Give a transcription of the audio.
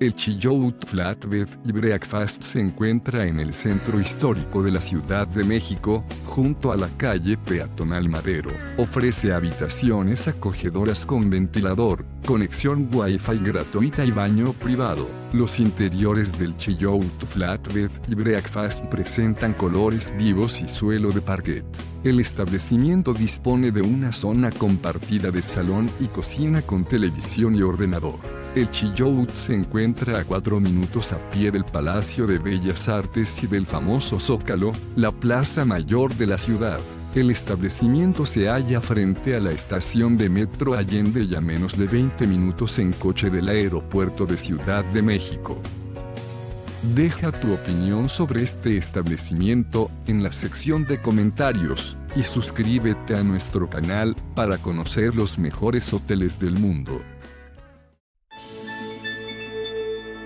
El Chillout Flatbed y Breakfast se encuentra en el centro histórico de la Ciudad de México, junto a la calle peatonal Madero. Ofrece habitaciones acogedoras con ventilador, conexión Wi-Fi gratuita y baño privado. Los interiores del Chillout Flatbed y Breakfast presentan colores vivos y suelo de parquet. El establecimiento dispone de una zona compartida de salón y cocina con televisión y ordenador. El Chillout se encuentra a cuatro minutos a pie del Palacio de Bellas Artes y del famoso Zócalo, la plaza mayor de la ciudad. El establecimiento se halla frente a la estación de Metro Allende y a menos de 20 minutos en coche del aeropuerto de Ciudad de México. Deja tu opinión sobre este establecimiento en la sección de comentarios y suscríbete a nuestro canal para conocer los mejores hoteles del mundo.